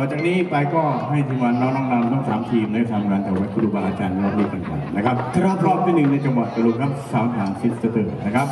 ต่อจากนี้ไปก็ให้ทีมงานน้องๆนำทั้งสามทีมได้ทำงานแต่ไวาครูบาอาจารย์รอบนี้กันก่อนนะครับครับรอบที่หนึ่งในจังหวัดกรังครับสาวทางซิสเตอร์นะครับ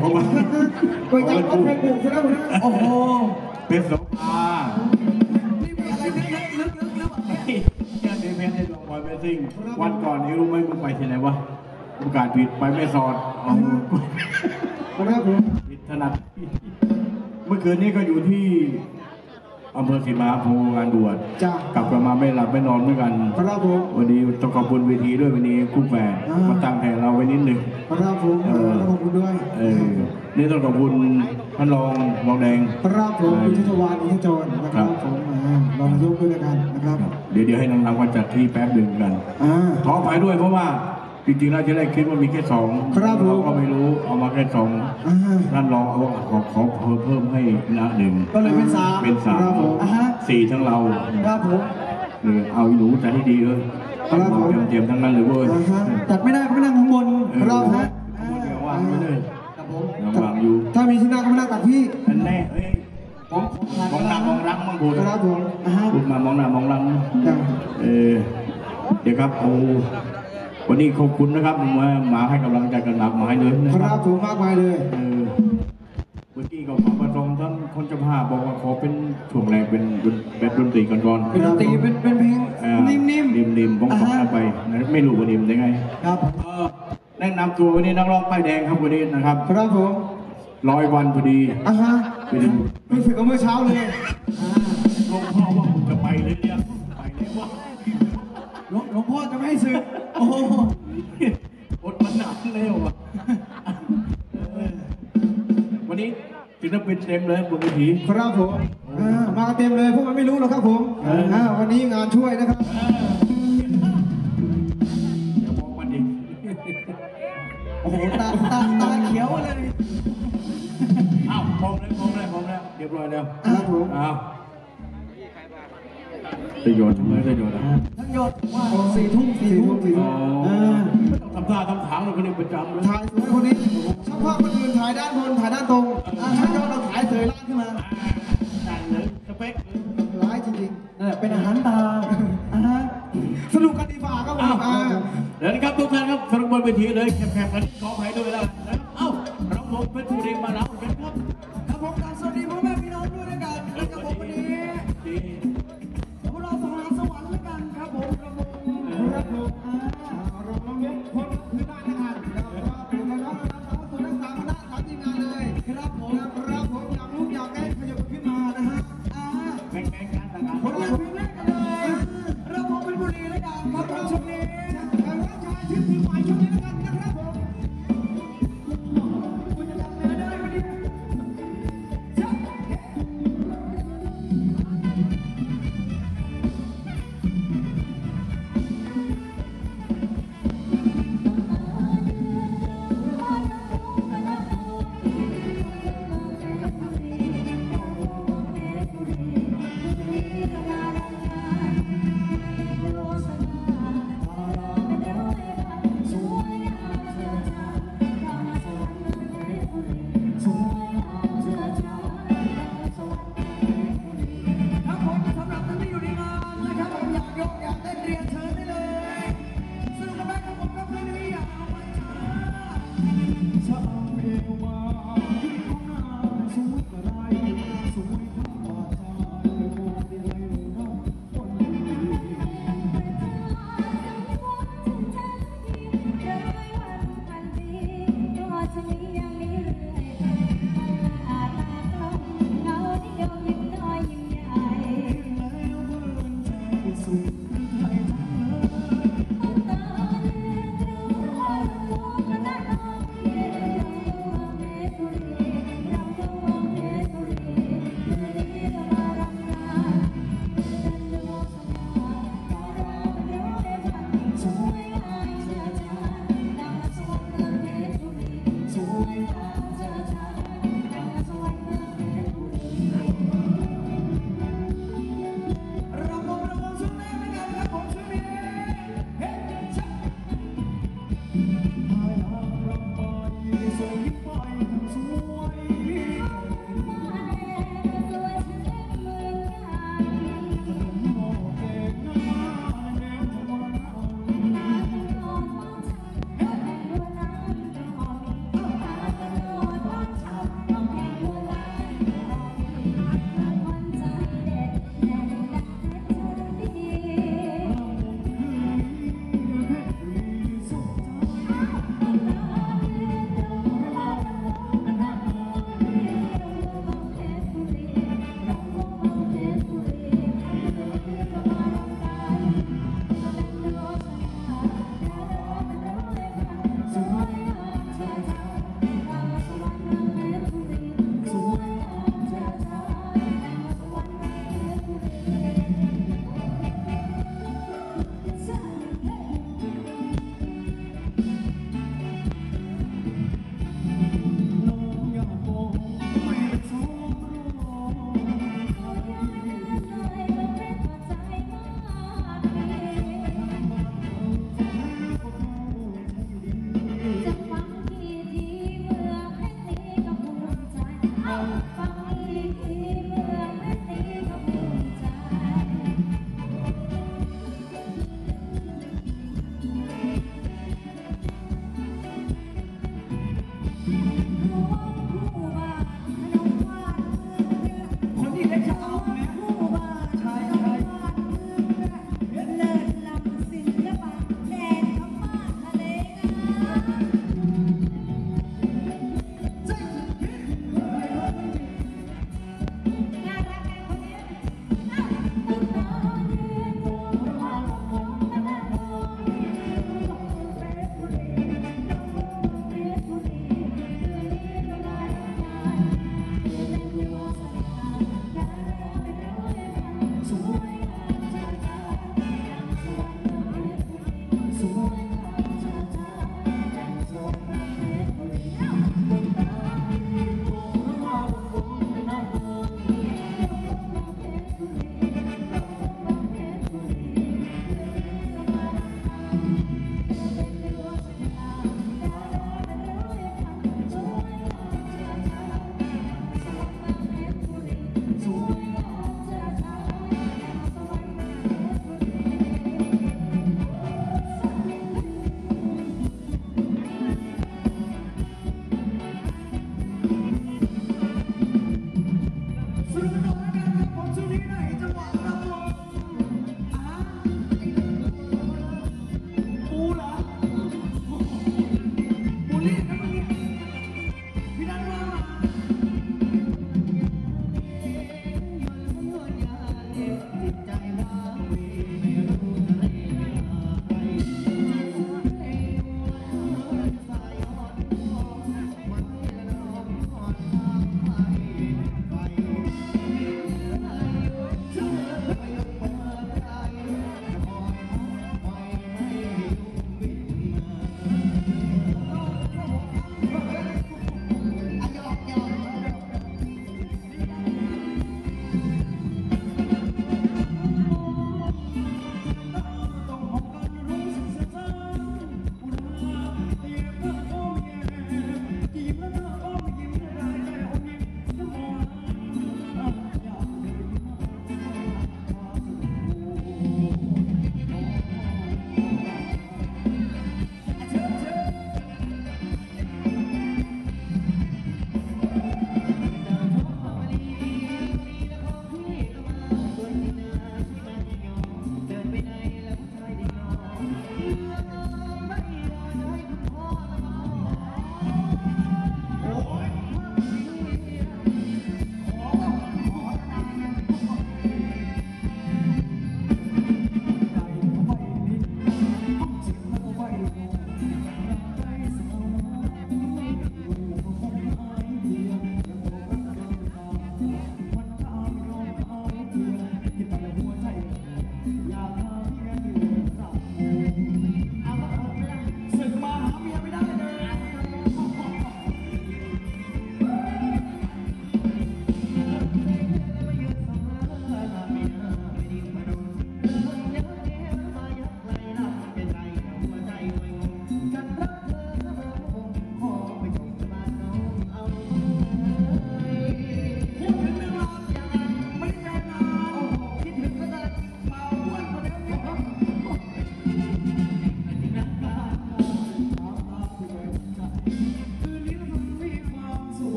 เอ้ยไม่าก๋วยจั๊บก็แคยปลูกใช่ไหมคุณนะโอ้โหเพชรโสภานี่มีอะไรลึกลึกลึกลึกลึกเจ้าเดเพชรในดวงบอยเบสซิ่งวันก่อนนี้รู้ไหมมึงไปที่ไหนวะโอกาสผิดไปไม่สอดเอาครับผมผิดถนัดเมื่อคืนนี้ก็อยู่ที่ อำเภอสีมหาโพธิ์งานบวชจ้ากลับกันมาไม่หลับไม่นอนเหมือนกัน ครับผม วันนี้ต้องขอบคุณเวทีด้วยวันนี้คู่แฝดอ่าม มาตั้งแทนเราไว้นิดหนึ่ง ครับผมเออ ขอบคุณด้วยเออนี่ต้องขอบคุณท่านรองรองแดง ครับผมคุณชัชวานอินทจรนะครับผมอ่ารองนายกด้วยกันนะครับเดี๋ยวเดี๋ยวให้นางรำมาจัดที่แป๊บหนึ่งกัน อ่าขออภัยด้วยเพราะว่า จริงๆเราจะได้คิดว่ามีแค่สองครับผม เราก็ไม่รู้เอามาแค่สองอ่าท่านรองเอาขอขอเพิ่มเพิ่มให้นะหนึ่งก็เลยเป็นสามเป็นสามครับผมอ่าฮะสี่ทั้งเราครับผม เออเอาอีหนูจัดให้ดีเลยครับผม เตรียมเตรียมทั้งนั้นเลยเว้ย อ่าฮะจัดไม่ได้ก็ไม่นั่งข้างบนเออครับฮะข้างบนเดี๋ยววางไว้เลยครับผมวางอยู่ ถ้ามีที่นั่งก็มานั่งตักพี่อันแน่เอ้ยผมมองหน้ามองรักมองพูดครับผมอ่าฮะพูดมามองหน้า มองรักจ้ะ เออเดี๋ยวครับโอ้ วันนี้ขอบคุณนะครับมามาให้กำลังใจกันมากมายเลยนะคครัรับบผมมากมายเลย เออเมื่อกี้ก็มาประทรงท่านคนเจ้าภาพบอกว่าขอเป็นช่วงแรกเป็นแบบดนตรีก่อนก่อนเป็นดนตรีเป็นเป็นเพลงเออนิ่มๆนิ่มๆผมอ่าฟังฮะไปนะไม่รู้ว่านิ่มได้ไงครับเออแนะนำตัววันนี้นักร้องป้ายแดงครับวันนี้นะครับครับผมร้อยวันพอดีอ่าฮะไปดูรู้สึกว่าเมื่อเช้าเลยอ่าหลวงพ่อว่าผมจะไปเลยเนี่ยไปแล้วว่า หลวงหลวงพ่อจะไม่ให้สึก โอ้โหอดมันนานแล้วอะเออวันนี้ศิลปินเต็มเลยบนเวทีครับผมอ่ามาเต็มเลยพวกมันไม่รู้หรอกครับผมเอออ่่าวันนี้งานช่วยนะครับเดี๋ยวมองมันอีกโอ้โหตาตาตาเขียวเลย อ้าวมองเลยมองเลยมองแล้วเรียบร้อยแล้วครับผม อ้าว จะโยนทำไมจะโยนอะทั้งยศว่าสี่ทุ่มสี่ทุ่มสี่อ๋ทุ่อมอ่าไม่ต้องทำท่าทำทางเลยคนนี้ประจำเลยถ่ายสวยคนนี้ช่างภาพคนอื่นถ่ายด้านบนถ่ายด้านตรงอ่าช่างยศเราถ่ายเสยล่างขึ้นมาได้เลยสเปคเลยร้ายจริงๆนั่นแหละเป็นอาหารตาอ่าฮะสนุกกันดีฝ่าครับผมอ้าวอ่าเดี๋ยวนะครับทุกท่านครับสรุปบนเวทีเลยแคบๆกันขออภัยด้วยแล้ว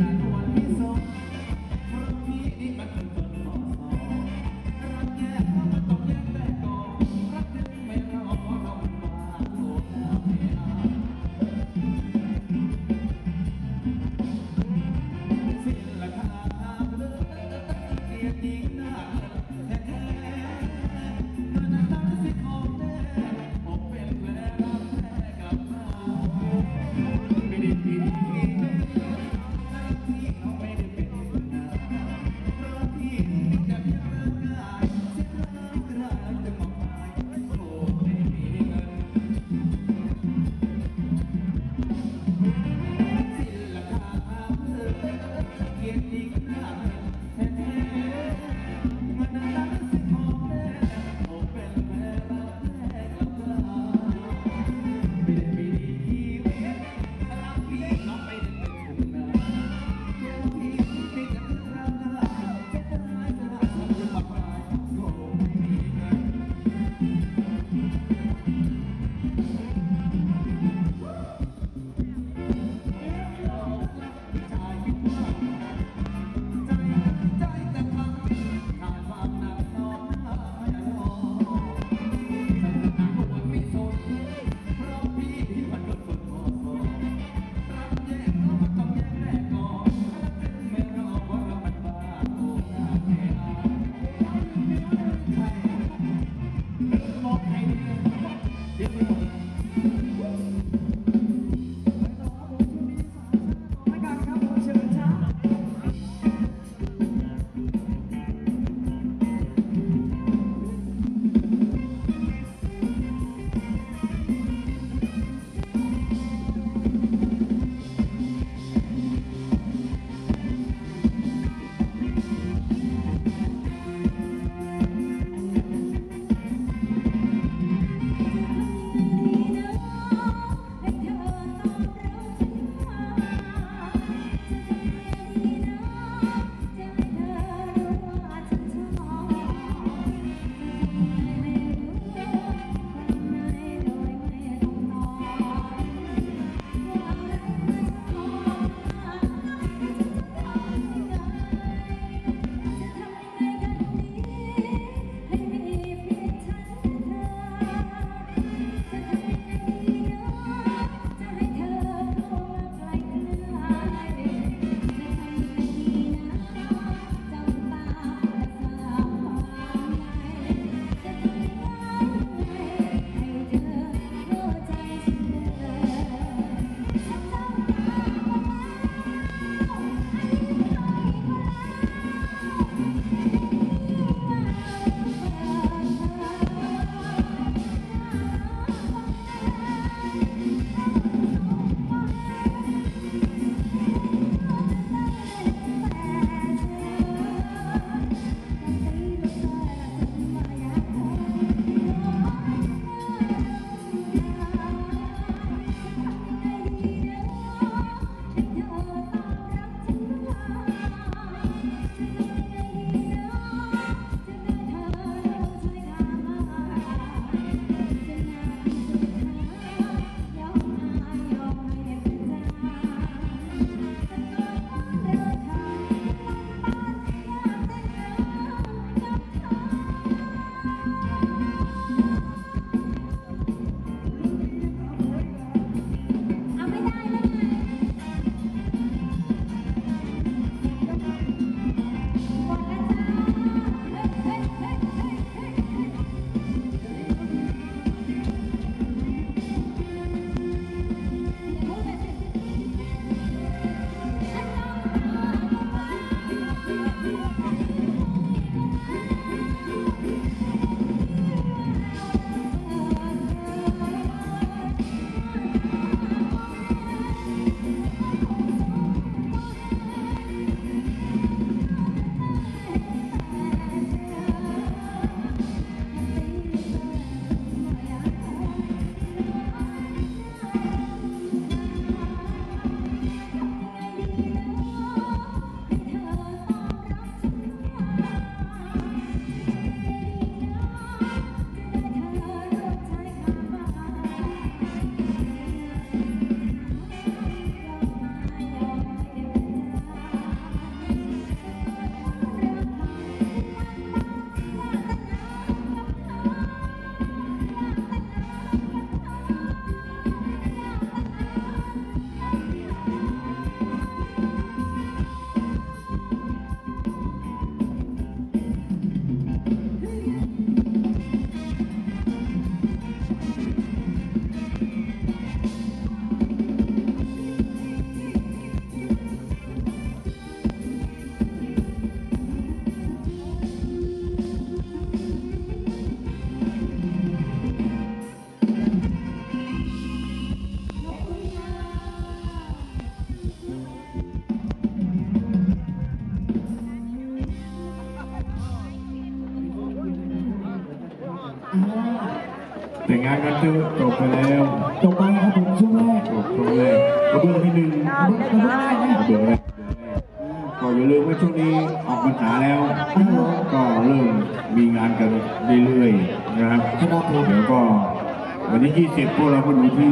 Amen. ยี่20 พวกเราก็ดูที่